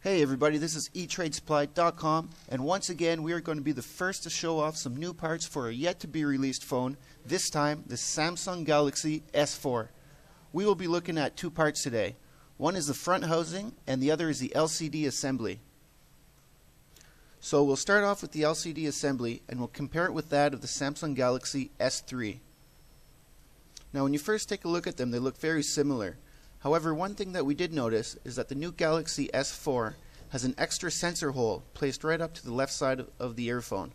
Hey everybody, this is eTradeSupply.com and once again we are going to be the first to show off some new parts for a yet to be released phone, this time the Samsung Galaxy S4. We will be looking at two parts today. One is the front housing and the other is the LCD assembly. So we'll start off with the LCD assembly and we'll compare it with that of the Samsung Galaxy S3. Now when you first take a look at them they look very similar. However, one thing that we did notice is that the new Galaxy S4 has an extra sensor hole placed right up to the left side of, of the earphone.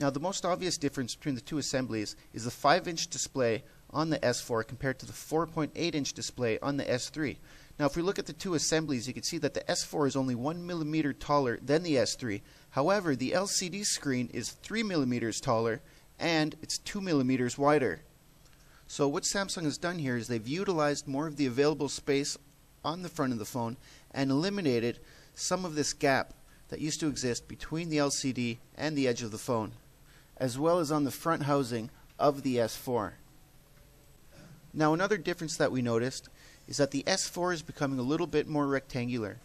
Now the most obvious difference between the two assemblies is the 5-inch display on the S4 compared to the 4.8-inch display on the S3. Now if we look at the two assemblies you can see that the S4 is only 1 millimeter taller than the S3. However, the LCD screen is 3 millimeters taller and it's 2 millimeters wider. So what Samsung has done here is they've utilized more of the available space on the front of the phone and eliminated some of this gap that used to exist between the LCD and the edge of the phone, as well as on the front housing of the S4. Now another difference that we noticed is that the S4 is becoming a little bit more rectangular.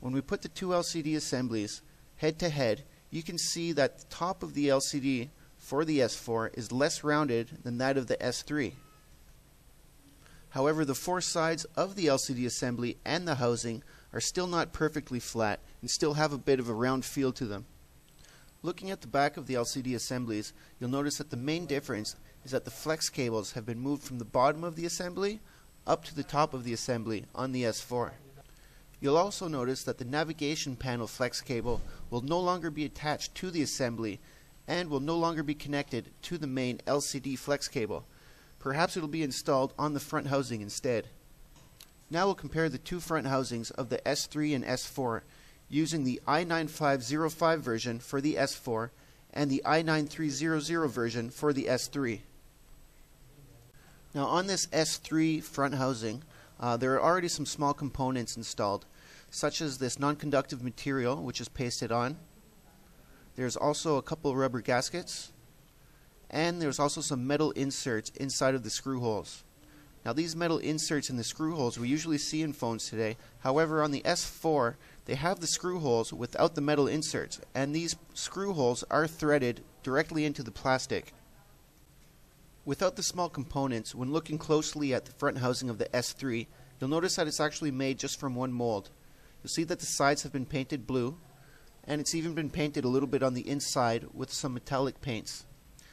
When we put the two LCD assemblies head to head, you can see that the top of the LCD for the S4 is less rounded than that of the S3. However, the four sides of the LCD assembly and the housing are still not perfectly flat and still have a bit of a round feel to them. Looking at the back of the LCD assemblies, you'll notice that the main difference is that the flex cables have been moved from the bottom of the assembly up to the top of the assembly on the S4. You'll also notice that the navigation panel flex cable will no longer be attached to the assembly and will no longer be connected to the main LCD flex cable. Perhaps it will be installed on the front housing instead. Now we'll compare the two front housings of the S3 and S4 using the i9505 version for the S4 and the i9300 version for the S3. Now on this S3 front housing, uh, there are already some small components installed, such as this non-conductive material which is pasted on, there's also a couple rubber gaskets and there's also some metal inserts inside of the screw holes. Now these metal inserts in the screw holes we usually see in phones today. However, on the S4, they have the screw holes without the metal inserts, and these screw holes are threaded directly into the plastic. Without the small components, when looking closely at the front housing of the S3, you'll notice that it's actually made just from one mold. You'll see that the sides have been painted blue, and it's even been painted a little bit on the inside with some metallic paints.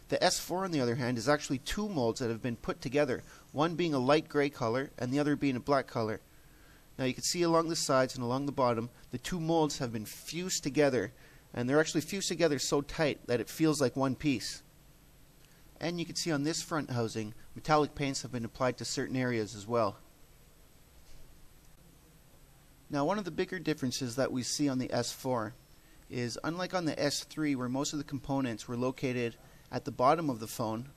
The S4 on the other hand is actually two molds that have been put together, one being a light gray color and the other being a black color. Now you can see along the sides and along the bottom the two molds have been fused together and they're actually fused together so tight that it feels like one piece. And you can see on this front housing metallic paints have been applied to certain areas as well. Now one of the bigger differences that we see on the S4 is unlike on the S3 where most of the components were located at the bottom of the phone,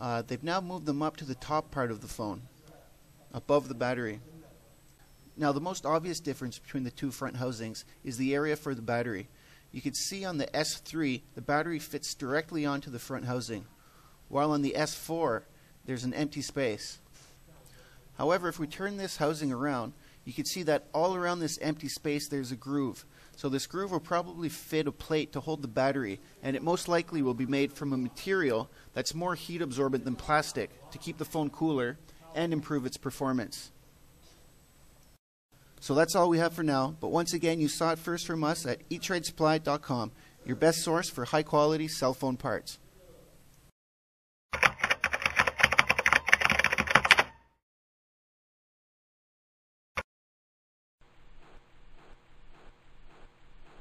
uh, they've now moved them up to the top part of the phone, above the battery. Now the most obvious difference between the two front housings is the area for the battery. You can see on the S3 the battery fits directly onto the front housing, while on the S4 there's an empty space. However, if we turn this housing around, you can see that all around this empty space there's a groove. So this groove will probably fit a plate to hold the battery, and it most likely will be made from a material that's more heat absorbent than plastic to keep the phone cooler and improve its performance. So that's all we have for now, but once again, you saw it first from us at eTradeSupply.com, your best source for high quality cell phone parts.